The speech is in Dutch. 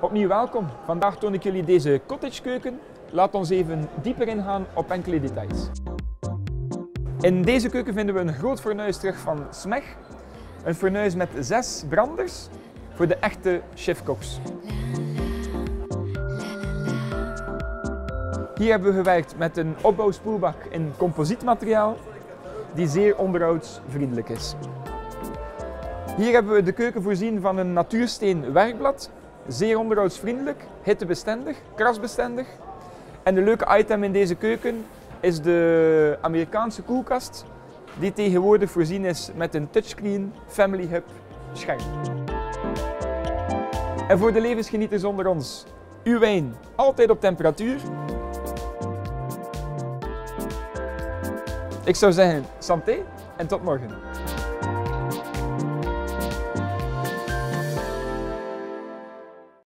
Opnieuw welkom. Vandaag toon ik jullie deze cottage keuken. Laat ons even dieper ingaan op enkele details. In deze keuken vinden we een groot fornuis terug van Smeg. Een fornuis met zes branders voor de echte chefkoks. Hier hebben we gewerkt met een opbouwspoelbak in composietmateriaal die zeer onderhoudsvriendelijk is. Hier hebben we de keuken voorzien van een natuursteen werkblad. Zeer onderhoudsvriendelijk, hittebestendig, krasbestendig. En de leuke item in deze keuken is de Amerikaanse koelkast, die tegenwoordig voorzien is met een touchscreen Family Hub scherm. En voor de levensgenieters onder ons, uw wijn altijd op temperatuur. Ik zou zeggen, santé en tot morgen.